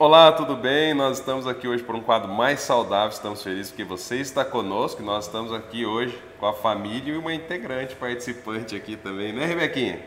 Olá, tudo bem? Nós estamos aqui hoje por um quadro mais saudável. Estamos felizes porque você está conosco. Nós estamos aqui hoje com a família e uma integrante participante aqui também, né, Rebequinha?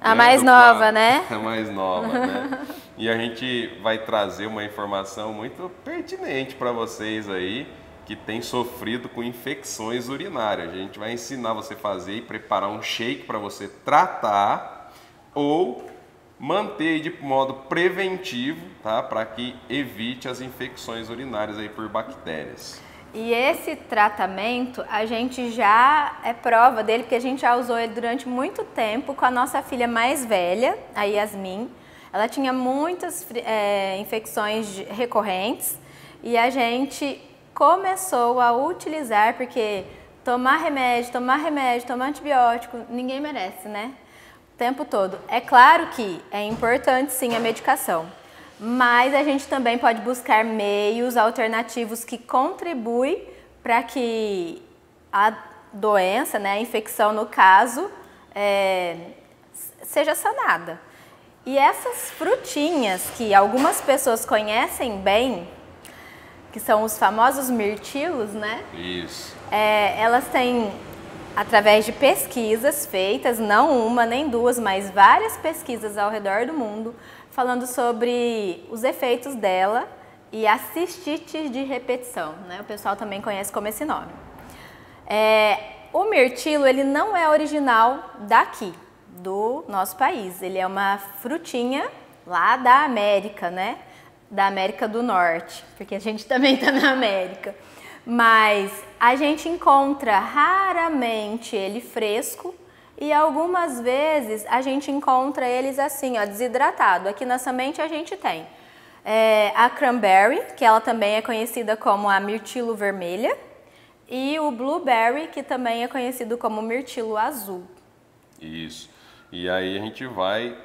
A né? mais nova, quadro. né? A mais nova, né? e a gente vai trazer uma informação muito pertinente para vocês aí que tem sofrido com infecções urinárias. A gente vai ensinar você a fazer e preparar um shake para você tratar ou manter de modo preventivo, tá? Para que evite as infecções urinárias aí por bactérias. E esse tratamento, a gente já é prova dele, porque a gente já usou ele durante muito tempo com a nossa filha mais velha, a Yasmin. Ela tinha muitas é, infecções recorrentes e a gente começou a utilizar, porque tomar remédio, tomar remédio, tomar antibiótico, ninguém merece, né? Tempo todo. É claro que é importante sim a medicação, mas a gente também pode buscar meios alternativos que contribuem para que a doença, né, a infecção no caso, é, seja sanada. E essas frutinhas que algumas pessoas conhecem bem, que são os famosos mirtilos, né? Isso. É, elas têm através de pesquisas feitas, não uma nem duas, mas várias pesquisas ao redor do mundo, falando sobre os efeitos dela e a cistite de repetição, né? O pessoal também conhece como esse nome. É, o mirtilo ele não é original daqui, do nosso país. Ele é uma frutinha lá da América, né? Da América do Norte, porque a gente também está na América mas a gente encontra raramente ele fresco e algumas vezes a gente encontra eles assim, ó, desidratado. Aqui na semente a gente tem é, a cranberry, que ela também é conhecida como a mirtilo vermelha, e o blueberry, que também é conhecido como mirtilo azul. Isso. E aí a gente vai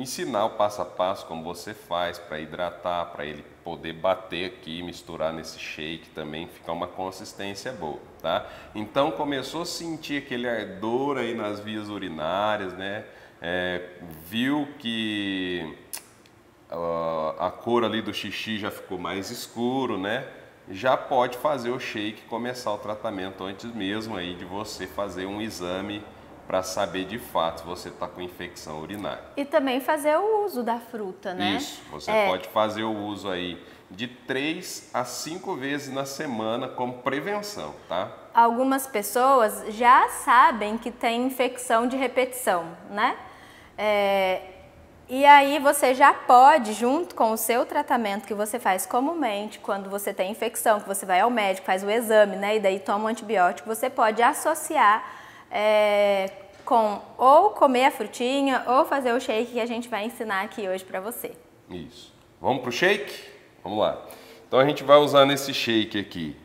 ensinar o passo a passo como você faz para hidratar, para ele poder bater aqui, misturar nesse shake também, ficar uma consistência boa, tá? Então começou a sentir aquele ardor aí nas vias urinárias, né? É, viu que uh, a cor ali do xixi já ficou mais escuro, né? Já pode fazer o shake, começar o tratamento antes mesmo aí de você fazer um exame para saber de fato se você está com infecção urinária. E também fazer o uso da fruta, né? Isso, você é... pode fazer o uso aí de três a cinco vezes na semana como prevenção, tá? Algumas pessoas já sabem que tem infecção de repetição, né? É... E aí você já pode, junto com o seu tratamento que você faz comumente, quando você tem infecção, que você vai ao médico, faz o exame, né? E daí toma um antibiótico, você pode associar é, com ou comer a frutinha ou fazer o shake que a gente vai ensinar aqui hoje para você. Isso. Vamos pro shake? Vamos lá. Então a gente vai usar nesse shake aqui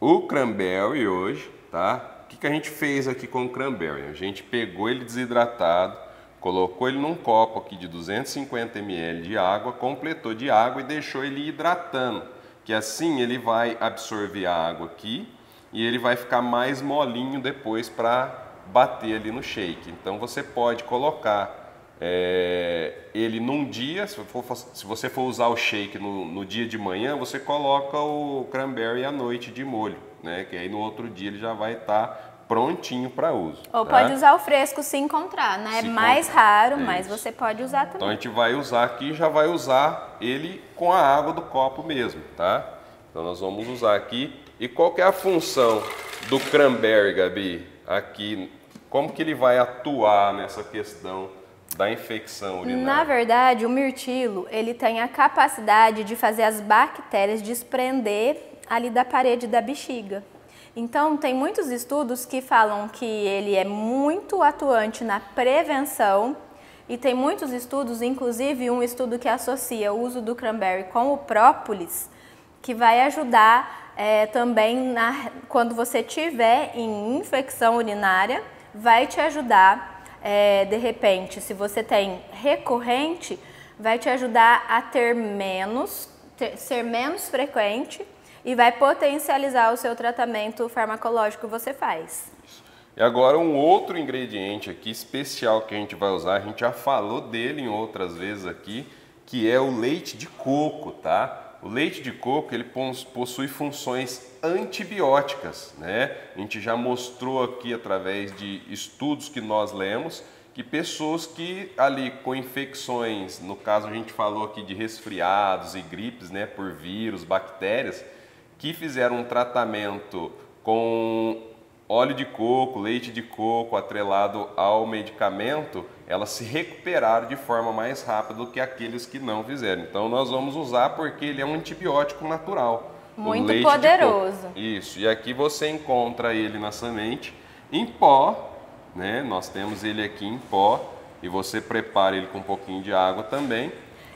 o cranberry hoje, tá? O que, que a gente fez aqui com o cranberry? A gente pegou ele desidratado, colocou ele num copo aqui de 250 ml de água, completou de água e deixou ele hidratando, que assim ele vai absorver a água aqui e ele vai ficar mais molinho depois para bater ali no shake. Então você pode colocar é, ele num dia, se, for, se, você for usar o shake no, no, dia de manhã, você coloca o cranberry à noite de molho, né? Que aí no outro dia ele já vai estar tá prontinho para uso. Ou tá? pode usar o fresco se encontrar, né? Se é mais encontrar. raro, mas você pode usar também. Então a gente vai usar aqui, já vai usar ele com a água do copo mesmo, tá? Então nós vamos usar aqui e qual que é a função do cranberry, Gabi? Aqui, como que ele vai atuar nessa questão da infecção urinária? Na verdade, o mirtilo, ele tem a capacidade de fazer as bactérias desprender ali da parede da bexiga. Então, tem muitos estudos que falam que ele é muito atuante na prevenção e tem muitos estudos, inclusive um estudo que associa o uso do cranberry com o própolis, que vai ajudar é, também na, quando você tiver em infecção urinária, vai te ajudar, é, de repente, se você tem recorrente, vai te ajudar a ter menos, ter, ser menos frequente e vai potencializar o seu tratamento farmacológico que você faz. E agora um outro ingrediente aqui especial que a gente vai usar, a gente já falou dele em outras vezes aqui, que é o leite de coco, tá? O leite de coco ele possui funções antibióticas, né? A gente já mostrou aqui através de estudos que nós lemos que pessoas que ali com infecções, no caso a gente falou aqui de resfriados e gripes, né, por vírus, bactérias, que fizeram um tratamento com óleo de coco, leite de coco atrelado ao medicamento, elas se recuperaram de forma mais rápida do que aqueles que não fizeram. Então nós vamos usar porque ele é um antibiótico natural. Muito poderoso. Isso. E aqui você encontra ele na semente em pó né? Nós temos ele aqui em pó e você prepara ele com um pouquinho de água também.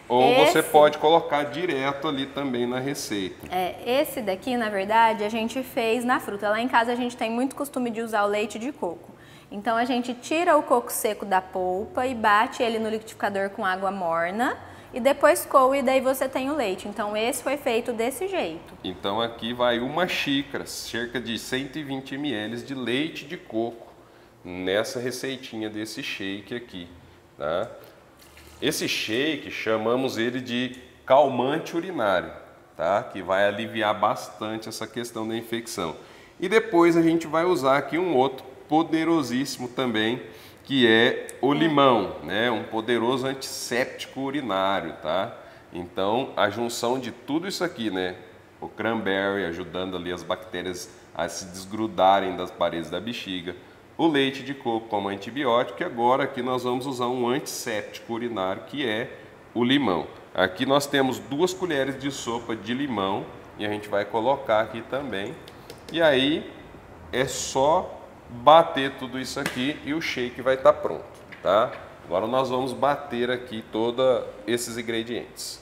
Ou esse, você pode colocar direto ali também na receita. É, esse daqui, na verdade, a gente fez na fruta. Lá em casa a gente tem muito costume de usar o leite de coco. Então a gente tira o coco seco da polpa e bate ele no liquidificador com água morna e depois coa e daí você tem o leite. Então esse foi feito desse jeito. Então aqui vai uma xícara, cerca de 120 ml de leite de coco nessa receitinha desse shake aqui, tá? Esse shake chamamos ele de calmante urinário, tá? Que vai aliviar bastante essa questão da infecção. E depois a gente vai usar aqui um outro poderosíssimo também, que é o limão, né? Um poderoso antisséptico urinário, tá? Então, a junção de tudo isso aqui, né? O cranberry ajudando ali as bactérias a se desgrudarem das paredes da bexiga, o leite de coco como antibiótico e agora aqui nós vamos usar um antisséptico urinário que é o limão. Aqui nós temos duas colheres de sopa de limão e a gente vai colocar aqui também. E aí é só bater tudo isso aqui e o shake vai estar pronto, tá? Agora nós vamos bater aqui todos esses ingredientes.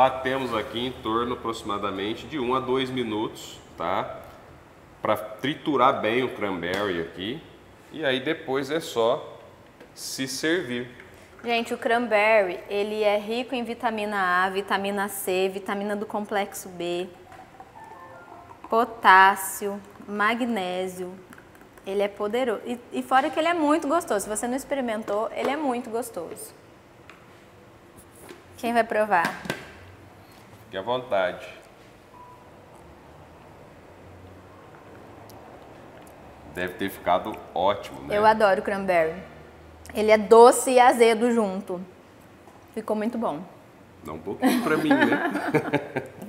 Batemos aqui em torno aproximadamente de 1 a 2 minutos, tá? Para triturar bem o cranberry aqui. E aí depois é só se servir. Gente, o cranberry, ele é rico em vitamina A, vitamina C, vitamina do complexo B, potássio, magnésio. Ele é poderoso. E, e fora que ele é muito gostoso. Se você não experimentou, ele é muito gostoso. Quem vai provar? Fique à vontade. Deve ter ficado ótimo, né? Eu adoro cranberry. Ele é doce e azedo junto. Ficou muito bom. Dá um pouquinho pra mim, né?